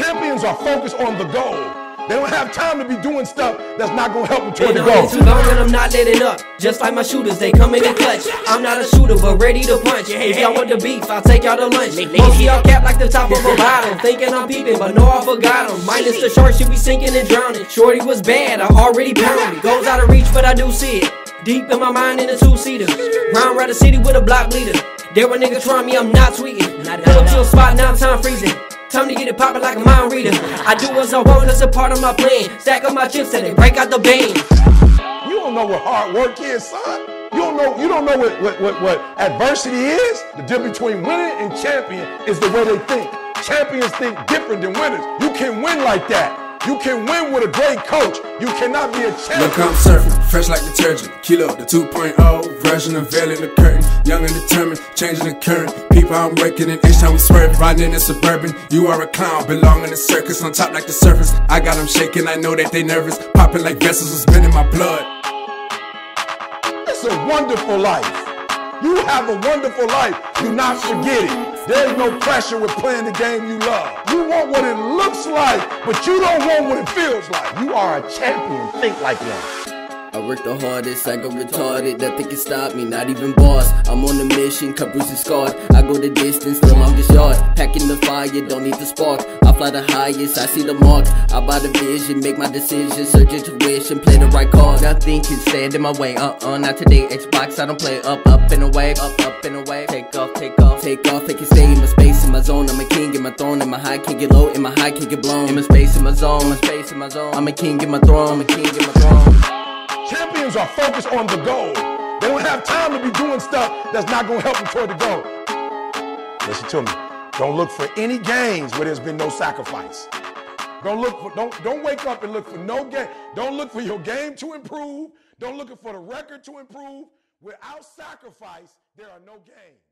Champions are focused on the goal. They don't have time to be doing stuff that's not gonna help them toward the goal. on too long and I'm not letting up. Just like my shooters, they come in the clutch. I'm not a shooter, but ready to punch. If y'all want the beef, I'll take y'all to lunch. Most of y'all cap like the top of a bottle, thinking I'm peeping, but no, I forgot forgot 'em. Minus the shark, should be sinking and drowning. Shorty was bad, I already pounded. Goes out of reach, but I do see it. Deep in my mind in a two seater. Round around the city with a block leader. There a nigga trying me, I'm not tweeting. Pull up to a spot, now time freezing. Time to get it poppin' like a mind reader. I do as I want, that's a part of my plan. Stack up my chips and they break out the band. You don't know what hard work is, son. You don't know. You don't know what what, what, what adversity is. The difference between winning and champion is the way they think. Champions think different than winners. You can win like that. You can win with a great coach. You cannot be a champion. Look, I'm surfing, fresh like detergent. Kilo, the 2.0, version of veiling the curtain. Young and determined, changing the current. People I'm breaking in each time we swerve. Riding in a suburban, you are a clown, belong in the circus. On top like the surface, I got them shaking, I know that they nervous. Popping like vessels, was in my blood. It's a wonderful life. You have a wonderful life. Do not forget it. There's no pressure with playing the game you love. You want what it looks like, but you don't want what it feels like. You are a champion. Think like one. I work the hardest, I go retarded, nothing can stop me, not even boss. I'm on a mission, cut bruised and scarred. I go the distance, the longest yard. Packing the fire, don't need the spark. I fly the highest, I see the mark. I buy the vision, make my decision, search intuition, play the right card. Nothing can stand in my way, uh uh, not today. Xbox, I don't play up, up and away, up, up and away. Take off, take off, take off, I can stay in my space, in my zone. I'm a king in my throne, and my high can't get low, and my high can't get blown. In my space, in my zone, my space, in my zone. I'm a king in my throne, I'm a king in my throne. Champions are focused on the goal. They don't have time to be doing stuff that's not going to help them toward the goal. Listen to me. Don't look for any gains where there's been no sacrifice. Don't look for don't don't wake up and look for no game. Don't look for your game to improve. Don't look for the record to improve. Without sacrifice, there are no gains.